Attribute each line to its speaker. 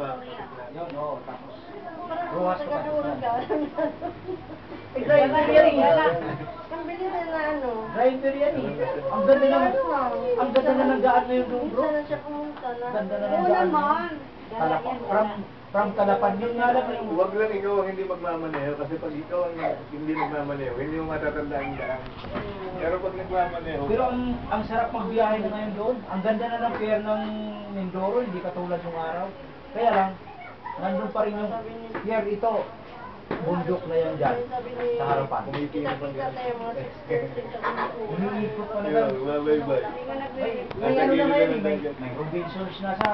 Speaker 1: Yun, oo. Tapos, ruwas pa.
Speaker 2: Driver yan eh.
Speaker 3: Ang bili na na ano.
Speaker 1: Driver yan eh. Ang ganda na, ang ganda na ng daan na yun bro.
Speaker 3: Minsan na siya pumunta na.
Speaker 1: Ganda na ng
Speaker 2: Oo naman.
Speaker 1: Talapan. From, from Talapan. Yun nga lang yung...
Speaker 4: Huwag lang ikaw ang hindi magmamaneho kasi pag ikaw ang hindi nagmamaneho, hindi mo matatandaan ang daan. Pero pag nagmamaneho,
Speaker 1: Pero ang, ang sarap magbiyahe na ngayon doon. Ang ganda na ng pier ng Mindoro, hindi katulad yung araw. Kaya lang, nandun pa rin yung pier ito. Bundok na yan dyan. Sa harapan.
Speaker 3: Kita kita tayo mga 6.30 sa ulo.
Speaker 1: Umiikot pa na lang. May, ano na ngayon eh, may, Robinsons na sa